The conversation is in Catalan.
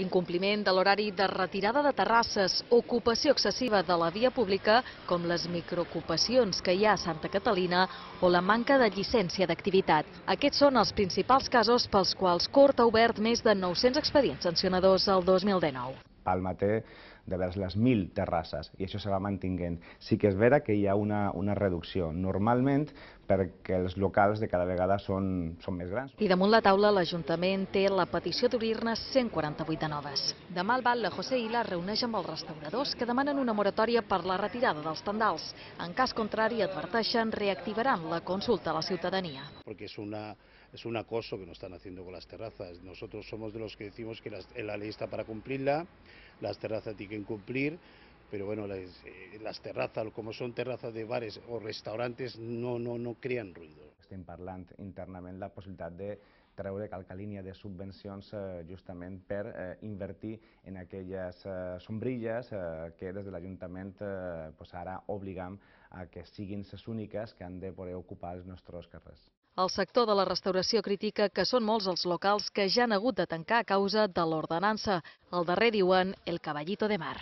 Incompliment de l'horari de retirada de terrasses, ocupació excessiva de la via pública, com les microocupacions que hi ha a Santa Catalina, o la manca de llicència d'activitat. Aquests són els principals casos pels quals Cort ha obert més de 900 expedients sancionadors el 2019. Palma té de vers les 1.000 terrasses i això se va mantinguent. Sí que és vera que hi ha una, una reducció, normalment perquè els locals de cada vegada són, són més grans. I damunt la taula l'Ajuntament té la petició d'obrir-ne 148 de noves. Demà el Batlle José Ila reuneix amb els restauradors que demanen una moratòria per la retirada dels tendals. En cas contrari, adverteixen, reactivaran la consulta a la ciutadania. Porque es una es un acoso que nos están haciendo con las terrazas. Nosotros somos de los que decimos que las- la ley está para cumplirla, las terrazas tienen que cumplir, pero bueno, las, eh, las terrazas, como son terrazas de bares o restaurantes, no, no, no crean ruido. Estem parlant internament la possibilitat de treure calca línia de subvencions eh, justament per eh, invertir en aquelles eh, sombrilles que des de l'Ajuntament ara obligam a que siguin les úniques que han de poder ocupar els nostres carrers. El sector de la restauració critica que són molts els locals que ja han hagut de tancar a causa de l'ordenança. El darrer diuen el caballito de mar.